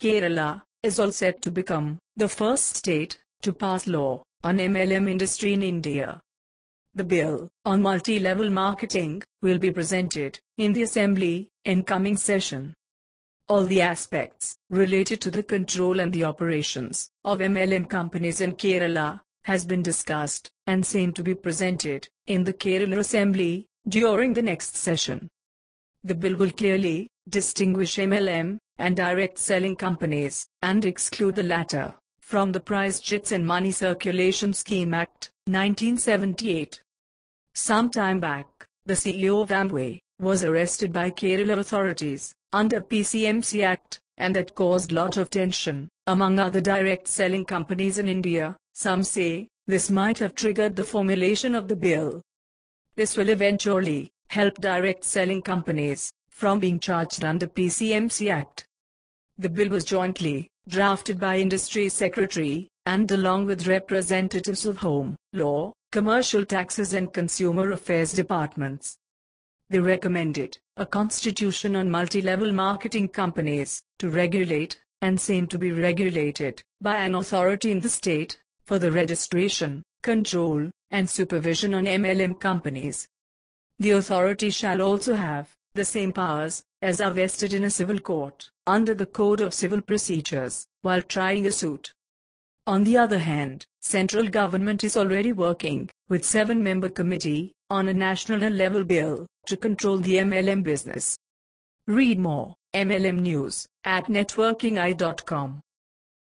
Kerala is all set to become the first state to pass law on MLM industry in India. The bill on multi-level marketing will be presented in the assembly in coming session. All the aspects related to the control and the operations of MLM companies in Kerala has been discussed and same to be presented in the Kerala Assembly during the next session. The bill will clearly distinguish MLM and direct selling companies and exclude the latter from the Prize Chits and Money Circulation Scheme Act 1978. Some time back, the CEO of Amway was arrested by Kerala authorities under PCMC Act and that caused lot of tension among other direct selling companies in India. Some say this might have triggered the formulation of the bill. This will eventually help direct selling companies from being charged under PCMC Act. The bill was jointly drafted by Industry Secretary and along with representatives of Home, Law, Commercial Taxes and Consumer Affairs departments. They recommended a constitution on multi-level marketing companies to regulate and same to be regulated by an authority in the state for the registration, control, and supervision on MLM companies. The authority shall also have the same powers as are vested in a civil court under the Code of Civil Procedures while trying a suit. On the other hand, central government is already working with seven-member committee on a national level bill to control the MLM business. Read more MLM news at NetworkingEye.com.